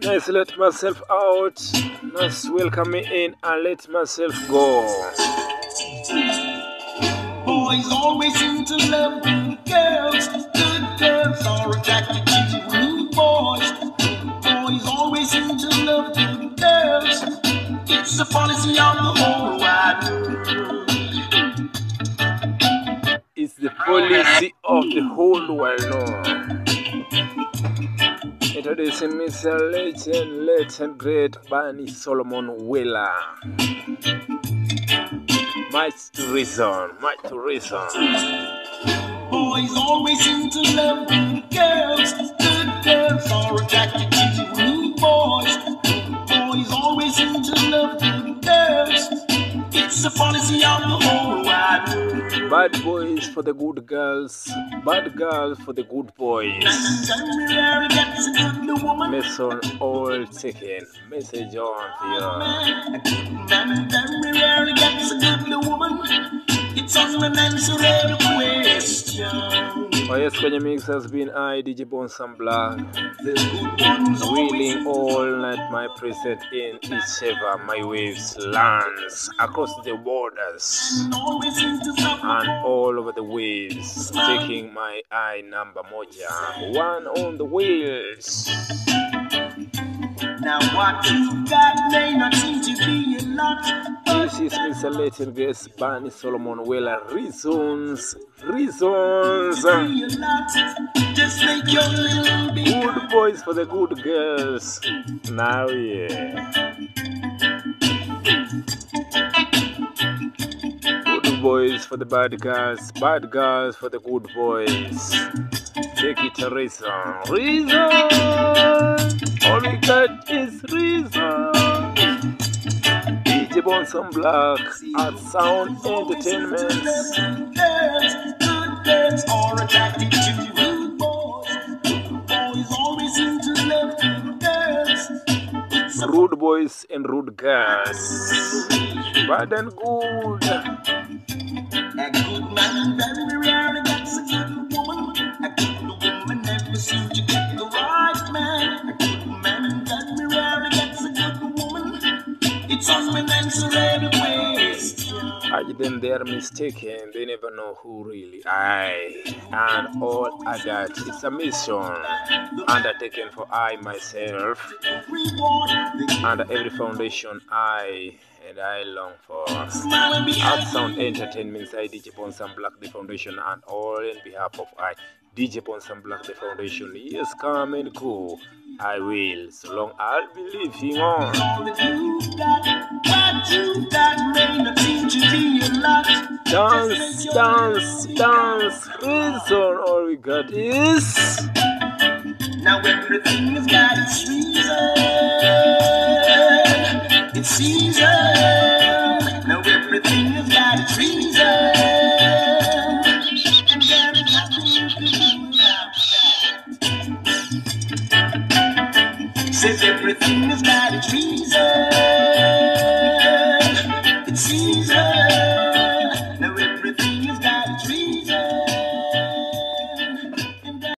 Let's let myself out. Let's welcome me in and let myself go. Boys always seem to love good girls. Good girls are attracted to rude boys. Boys always seem to love good girls. It's the policy of the whole wide world. It's the policy of the whole world now. Introducing Mr. Legend, legend great Barney Solomon Wheeler. Much to reason, much to reason. Boys always seem to love good girls. Good girls are attracted to rude boys. Boys always seem to love. It's the policy of the whole wide world. Bad boys for the good girls, bad girls for the good boys. And rarely gets a good woman. Mason all taken, message on for you. A good man very rarely gets a good woman. It's unanswerable question. Oh yes, kwenye mix has been I, DJ Bornsam Black, wheeling all night my present in ever my waves lands across the borders and all over the waves, taking my eye number moja, one on the wheels. Now what you got may not seem to be a lot. This is. Leighton Grace Barney Solomon Weller. Reasons, reasons. Be a lot. Just make your little bit. Good boys for the good girls. Now, yeah. Good boys for the bad girls, bad girls for the good boys. Take it a reason. Reason! All we got is reason. DJ Bornsam Black at Sound Entertainment. Rude boys. Rude boys and rude girls. Bad and good. I them they are mistaken, they never know who really I and all I got. It's a mission undertaken for I myself under every foundation I and I long for. smile and be At happy. Sound Entertainment, I DJ Bornsam Black the Foundation and all in behalf of I DJ Bornsam Black the Foundation. Yes, come and go. I will, so long I'll be living on. Dance, dance, dance. Reason all we got is. Now everything has got its reason. It's season. Now everything has got its reason. Says everything has got its reason. It's season.